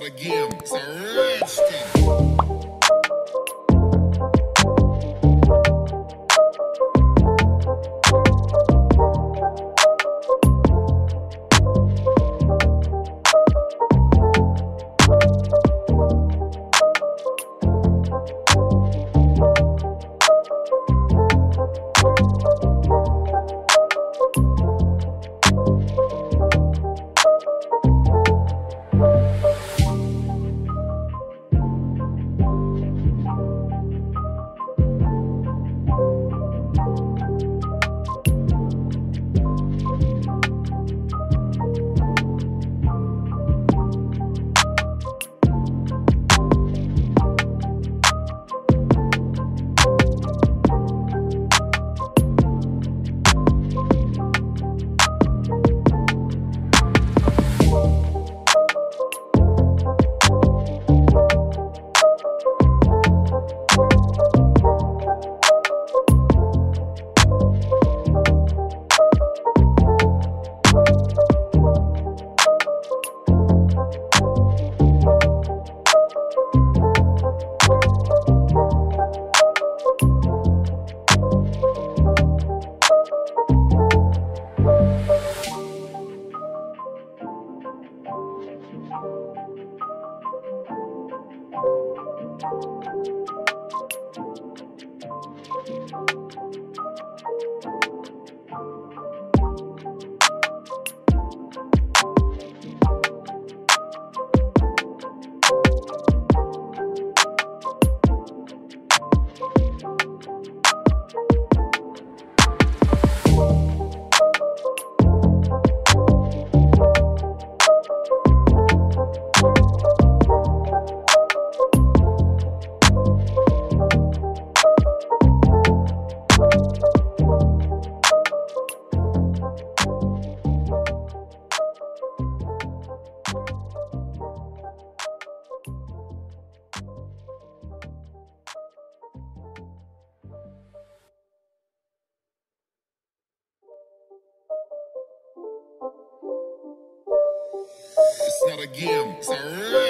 not a game, it's a It's not a game, it's a rich